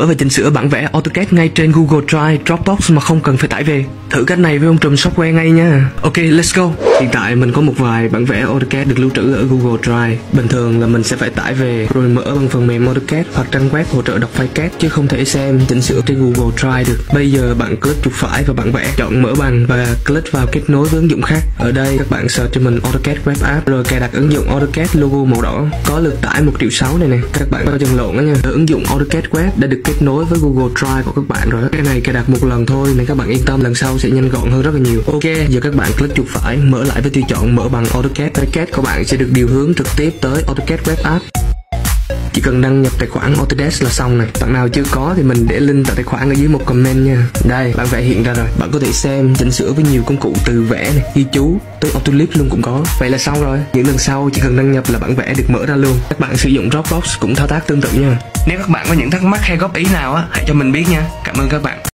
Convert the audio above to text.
Mở và chỉnh sửa bản vẽ AutoCAD ngay trên Google Drive, Dropbox mà không cần phải tải về. Thử cách này với ông trùm software ngay nha. Ok, let's go. Hiện tại mình có một vài bản vẽ AutoCAD được lưu trữ ở Google Drive. Bình thường là mình sẽ phải tải về rồi mở bằng phần mềm AutoCAD hoặc trang web hỗ trợ đọc file CAD chứ không thể xem chỉnh sửa trên Google Drive được. Bây giờ bạn click chuột phải vào bản vẽ, chọn mở bằng và click vào kết nối với ứng dụng khác. Ở đây các bạn search cho mình AutoCAD Web App rồi cài đặt ứng dụng AutoCAD logo màu đỏ. Có lượt tải 1 triệu 6 này nè. Các bạn có chân lộn đó nha. Ở ứng dụng AutoCAD Web đã được kết nối với Google Drive của các bạn rồi. Cái này cài đặt một lần thôi nên các bạn yên tâm lần sau sẽ nhanh gọn hơn rất là nhiều. Ok, giờ các bạn click chuột phải mở lại với tùy chọn mở bằng AutoCAD. AutoCAD của bạn sẽ được điều hướng trực tiếp tới AutoCAD Web App. Chỉ cần đăng nhập tài khoản Autodesk là xong này. Bạn nào chưa có thì mình để link tại tài khoản ở dưới một comment nha. Đây bản vẽ hiện ra rồi. Bạn có thể xem, chỉnh sửa với nhiều công cụ từ vẽ này, ghi chú tới AutoLip luôn cũng có. Vậy là xong rồi. Những lần sau, chỉ cần đăng nhập là bản vẽ được mở ra luôn. Các bạn sử dụng Dropbox cũng thao tác tương tự nha. Nếu các bạn có những thắc mắc hay góp ý nào á, hãy cho mình biết nha. Cảm ơn các bạn.